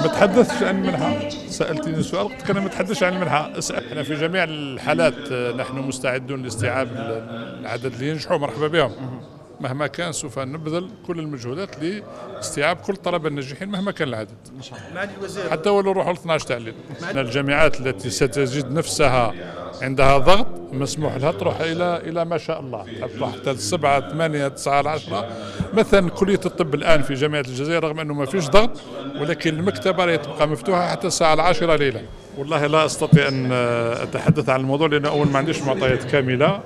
ما تحدثتش عن المنحة. سألتني سؤال قلت أنا ما تحدثش عن المنحة. إحنا في جميع الحالات آه، نحن مستعدون لاستيعاب العدد اللي ينجحوا. مرحبا بهم. مهما كان سوف نبذل كل المجهودات لاستيعاب كل طلبة الناجحين مهما كان العدد. حتى ولو روحوا ل 12 تعليم الجامعات التي ستجد نفسها عندها ضغط مسموح لها تروح إلى إلى ما شاء الله. تروح حتى السبعة ثمانية تسعة عشره مثلا كلية الطب الآن في جامعة الجزائر رغم أنه ما فيش ضغط ولكن المكتبة راهي تبقى مفتوحة حتى الساعة العاشرة ليلا. والله لا أستطيع أن أتحدث عن الموضوع لأن أول ما عنديش معطيات كاملة.